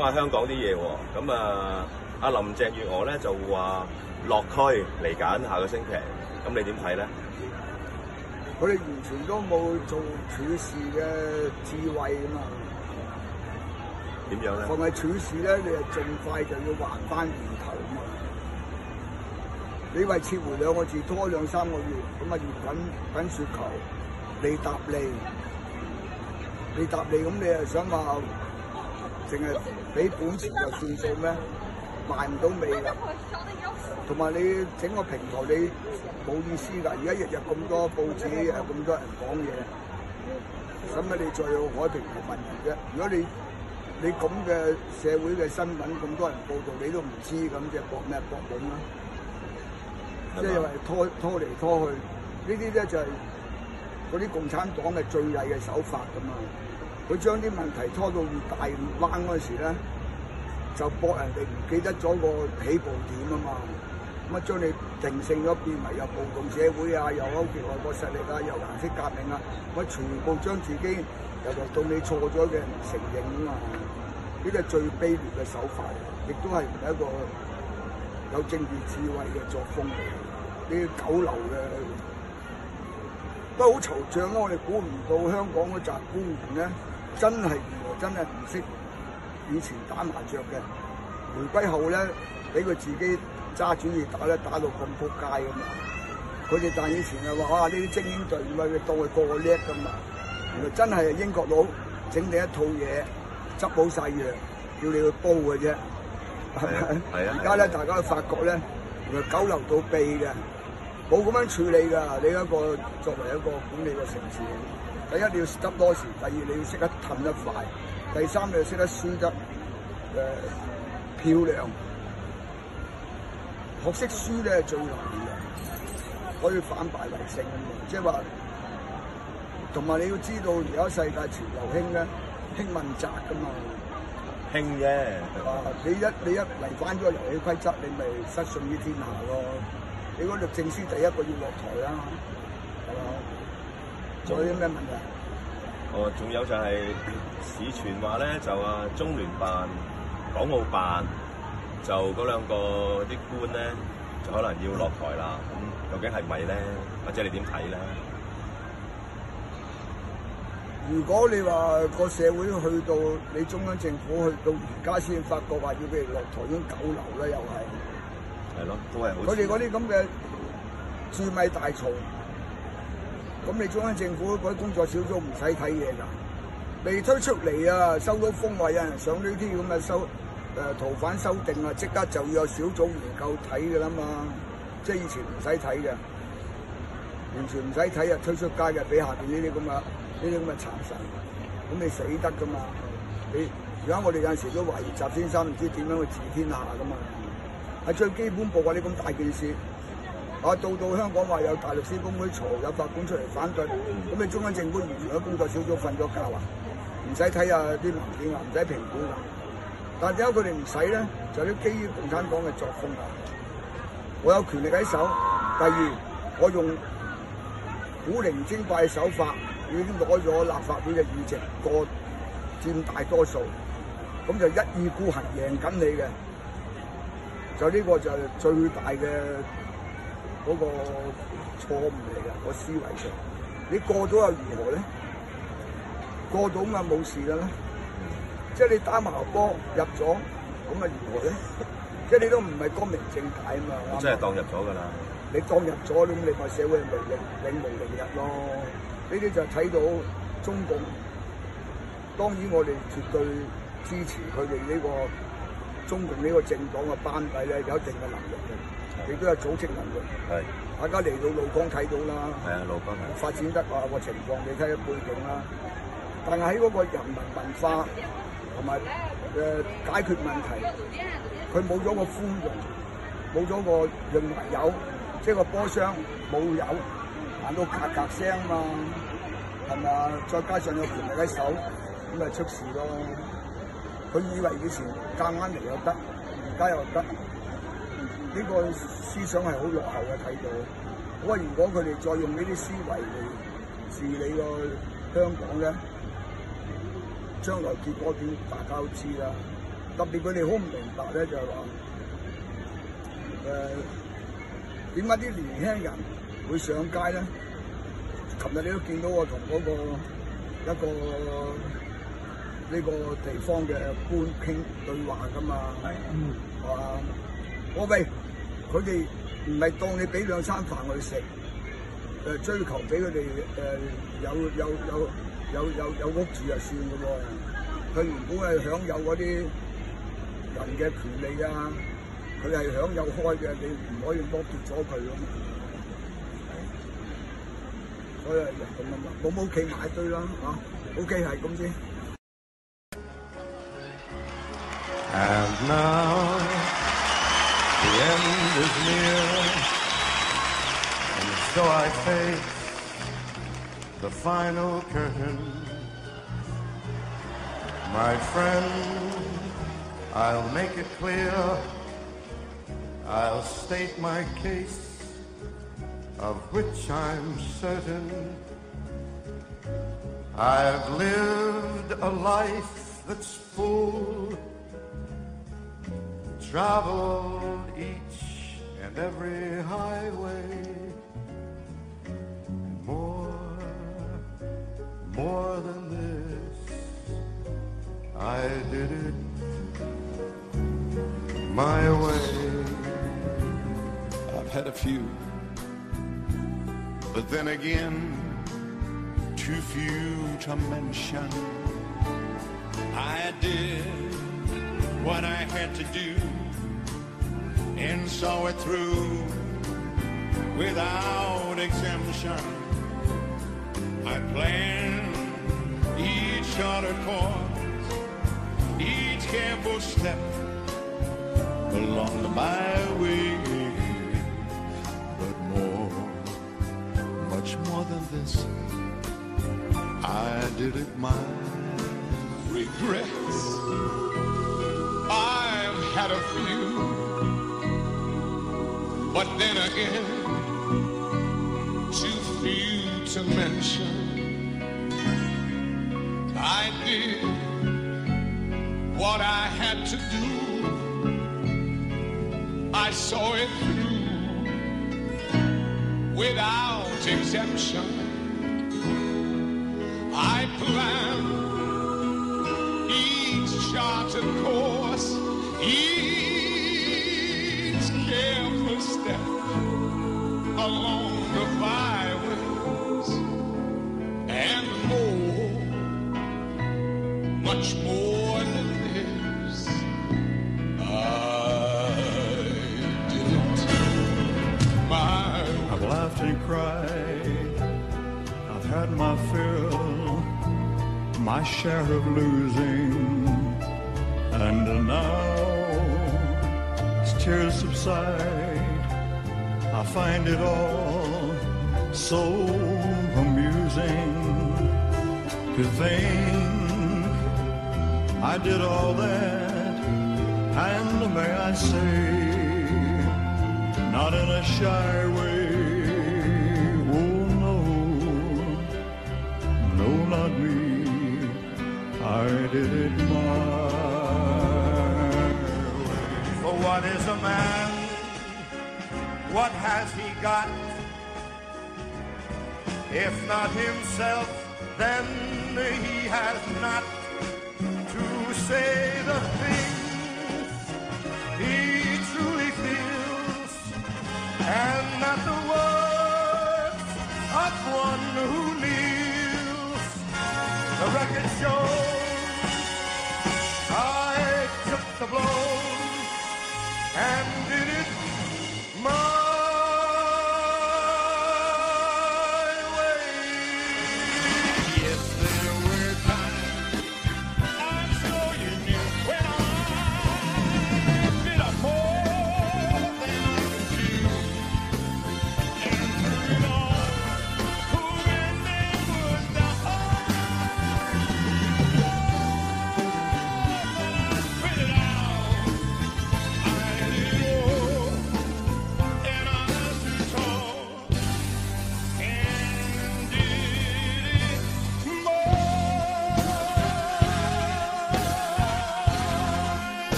講下香港啲嘢喎，咁啊，阿林鄭月娥咧就話落區嚟緊下個星期，咁你點睇咧？佢哋完全都冇做處事嘅智慧啊嘛！點樣咧？凡係處事咧，你係盡快就要還翻源頭啊嘛！你為撤回兩個字拖兩三個月，咁啊要滾滾雪球，你答你，你答你，咁你又想話淨係俾本錢就算數咩？賣唔到味㗎！同埋你整個平台你冇意思㗎，而家日日咁多報紙誒咁多人講嘢，使乜你再有海平台問人啫？如果你你咁嘅社會嘅新聞咁多人報導，你都唔知咁即係搏咩搏本啦？即係又係拖拖嚟拖去，呢啲咧就係嗰啲共產黨嘅最厲嘅手法㗎嘛。佢將啲問題拖到越大越彎嗰時咧，就搏人哋唔記得咗個起步點啊嘛。咁啊將你定性咗變為有暴動社會啊，又勾結外國勢力啊，又顏色革命啊，咁全部將自己由頭到你錯咗嘅唔承認啊嘛。呢個係最卑劣嘅手法，亦都係唔係一個有政治智慧嘅作風嚟。呢啲九流嘅都好惆悵咯！我哋估唔到香港嗰紮官員咧，真係原來真係唔識以前打麻雀嘅。回歸後咧，俾佢自己揸主意打咧，打到咁撲街咁嘛。佢哋但以前啊話哇呢啲精英隊伍啊，佢當佢個個叻咁嘛。原來真係英國佬整你一套嘢，執好晒藥，叫你去煲嘅啫。啊而家咧，大家都發覺咧，原來九流到痹嘅，冇咁樣處理㗎。你一個作為一個管理個城市，第一你要執多時，第二你要識得褪得快，第三你要識得輸得誒、漂亮。學識輸咧係最難嘅，可以反敗為勝啊嘛！即係話，同埋你要知道，而家世界潮流興咧，興問責㗎嘛。興啫，啊！你一你一違反咗個遊戲規則，你咪失信於天下咯。你嗰律政司第一個要落台啦，仲有啲咩問題？哦，仲有就係市傳話咧，就啊中聯辦、港澳辦就嗰兩個啲官咧，就可能要落台啦。咁究竟係咪咧？或者你點睇咧？如果你話個社會去到你中央政府去到而家先發覺話要俾人落台，已經九流啦，又係。係咯，都係好佢似。哋嗰啲咁嘅蛀米大蟲，咁你中央政府嗰啲工作小組唔使睇嘢㗎，未推出嚟啊，收到風話有人上呢啲咁嘅修誒、逃犯修訂啊，即刻就要有小組研究睇㗎啦嘛，即係以前唔使睇嘅，完全唔使睇啊，推出街嘅俾下邊呢啲咁嘅，呢啲咁嘅殘神，咁你死得㗎嘛？你而家我哋有陣時都懷疑習先生唔知點樣去治天下㗎嘛？係最基本步啊！呢咁大件事，啊到到香港話有大律師公會嘈，有法官出嚟反對，咁你中央政府完全喺工作小組瞓咗覺啊？唔使睇下啲文件啊，唔使評估啊。但係點解佢哋唔使咧？就係啲基於共產黨嘅作風啊！我有權力喺手，第二我用古靈精怪嘅手法，已經攞咗立法會嘅議席，過佔大多數，咁就一意孤行贏緊你嘅。就呢個就係最大嘅嗰個錯誤嚟嘅，個思維上。你過咗又如何咧？過到咁啊冇事㗎啦。即係你打麻波入咗，咁啊如何咧？即係你都唔係光明正大啊嘛。啱嘛真係當入咗㗎啦。你當入咗，咁你咪社會咪永永無寧日咯。呢啲就睇到中共，當然我哋絕對支持佢哋呢個中共呢個政黨嘅班底咧，有一定嘅能力嘅，亦都有組織能力。係大家嚟到路江睇到啦，係啊，盧江係。發展得啊個情況，你睇下背景啦。但係喺嗰個人民文化同埋誒解決問題，佢冇咗個寬容，冇咗個認為有，即係個波箱冇有，行到格格聲嘛，係咪啊？再加上有權力喺手，咁咪出事咯。佢以為以前夾硬嚟又得，而家又得，呢、個思想係好落後嘅睇到。我話如果佢哋再用呢啲思維嚟治理個香港咧，將來結果點大家都知啦。特別佢哋好唔明白咧，就係話誒點解啲年輕人會上街咧？琴日你都見到我同嗰、個一個呢、個地方嘅官傾對話噶嘛，係嗯話我喂佢哋唔係當你俾兩餐飯佢食，誒、追求俾佢哋誒有有有有有有屋住就算嘅喎，佢原本係享有嗰啲人嘅權利啊，佢係享有開嘅，你唔可以剝奪咗佢咁。所以係咁啊嘛，冇冇屋企買堆啦嚇，OK 係咁先。诶 no the end is near, and so I face the final curtain. My friend, I'll make it clear, I'll state my case, of which I'm certain. I've lived a life that's full traveled each and every highway. And more, more than this, I did it my way. I've had a few, but then again, too few to mention. I did what I had to do and saw it through without exemption. I planned each charter course, each careful step along the byway. But more, much more than this, I did it my regrets. I've had a few, but then again, too few to mention. I did what I had to do. I saw it through without exemption. I planned each charted course, each along the and more, much more than this. I did it my I've laughed and cried. I've had my fill, my share of losing. And now, as tears subside, find it all so amusing to think I did all that. And may I say, not in a shy way. Oh no, no, not me. I did it my way. For what is a man? What has he got? If not himself, then he has not to say the things he truly feels, and not the words of one who kneels. The record shows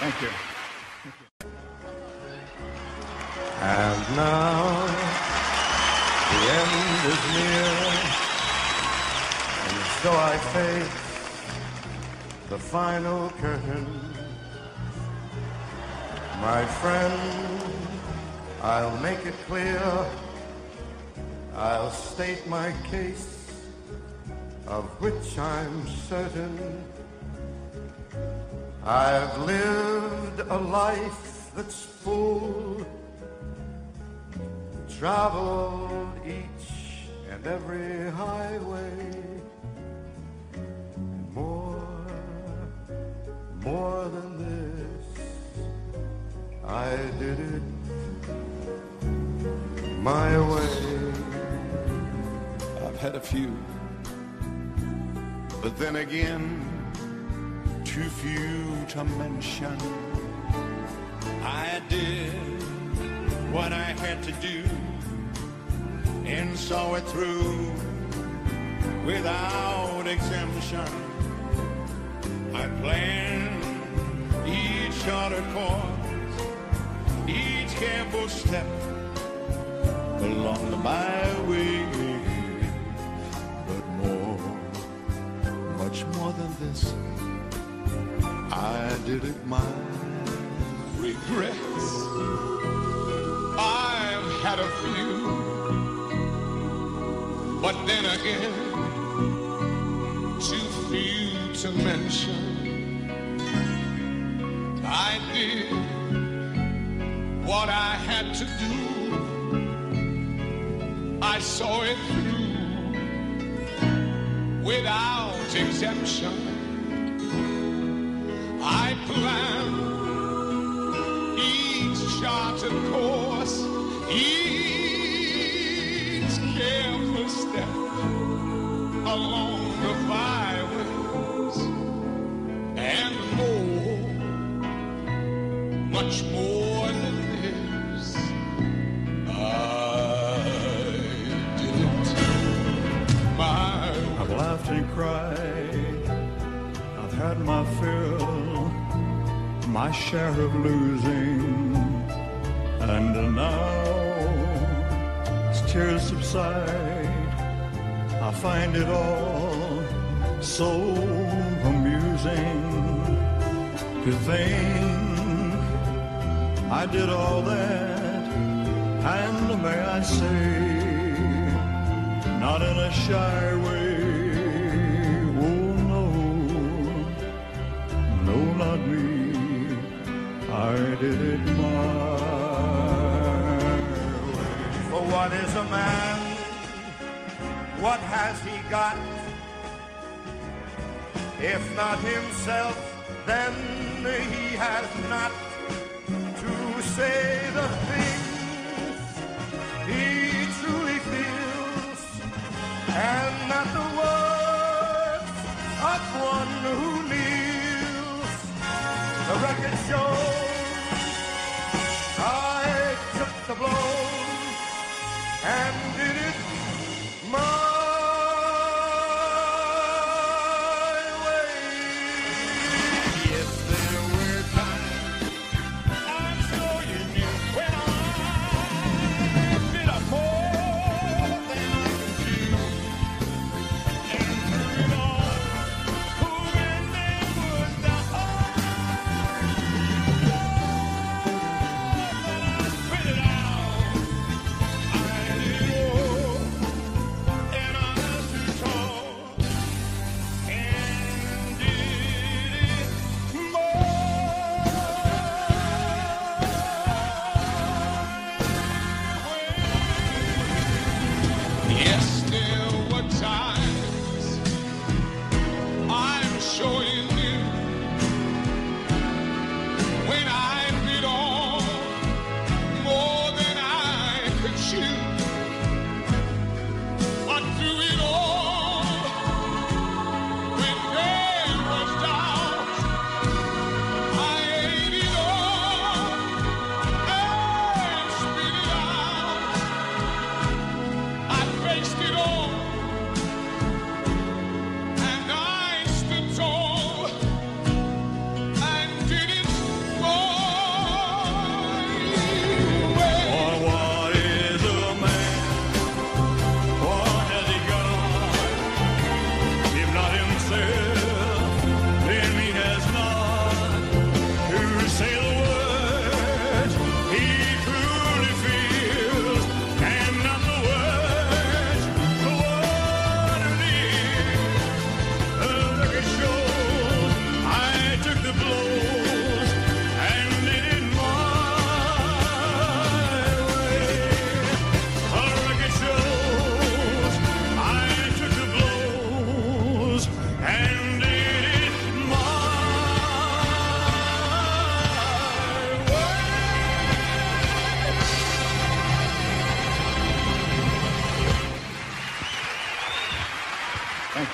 Thank you. And now the end is near, and so I face the final curtain. My friend, I'll make it clear. I'll state my case, of which I'm certain. I've lived a life that's full, traveled each and every highway, and more, more than this, I did it my way. I've had a few, But then again, too few to mention. I did what I had to do and saw it through without exemption. I planned each charted course, each careful step along the byway. but more, much more than this. I did it my regrets. I've had a few, but then again, too few to mention. I did what I had to do. I saw it through without exemption. I planned each charted course, each careful step along the byways, and more, much more share of losing. And now, as tears subside, I find it all so amusing to think I did all that. And may I say, not in a shy way. Did it my way. For what is a man? What has he got? If not himself, then he has not to say the things he truly feels, and not the words of one who kneels. The record shows the blows and it my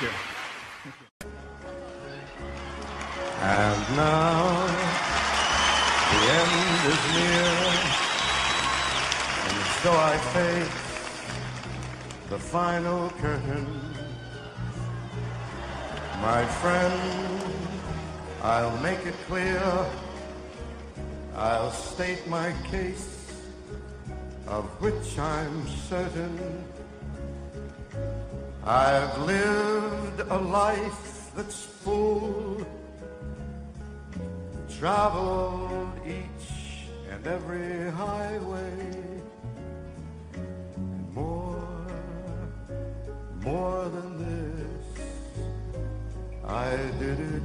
Thank you. And now the end is near, and so I face the final curtain. My friend, I'll make it clear, I'll state my case, of which I'm certain. I've lived a life that's full. Traveled each and every highway. And more more than this I did it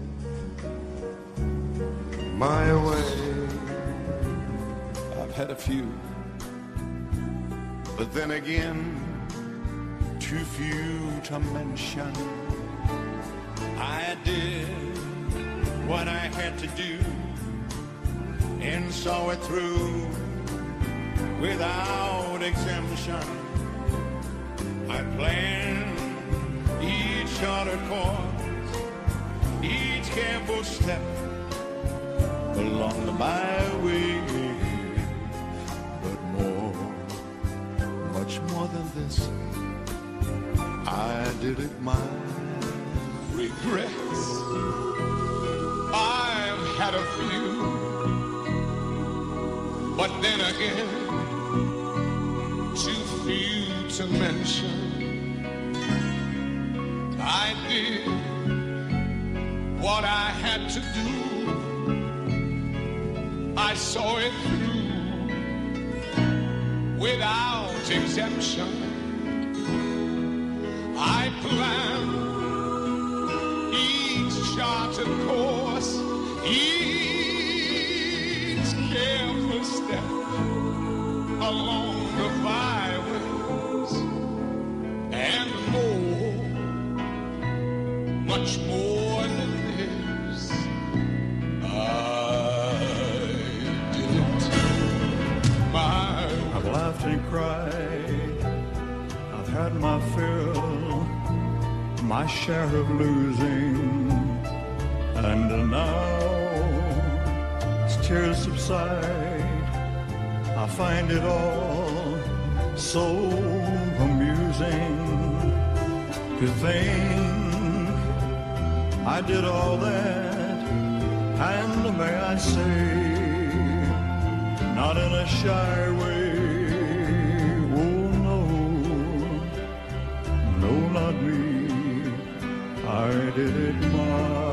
my way. I've had a few, but then again, too few to mention. I did what I had to do and saw it through without exemption. I planned each charted course, each careful step along the byway. But more, much more than this, I did it my regrets. I've had a few, but then again, too few to mention. I did what I had to do. I saw it through without exemption. I planned charted course, each careful step along the byways, and more, much more than this. I did it my I've laughed and cried. I've had my fill, my share of losing. And now, as tears subside, I find it all so amusing to think I did all that. And may I say, not in a shy way. Oh no, no, not me. I did it my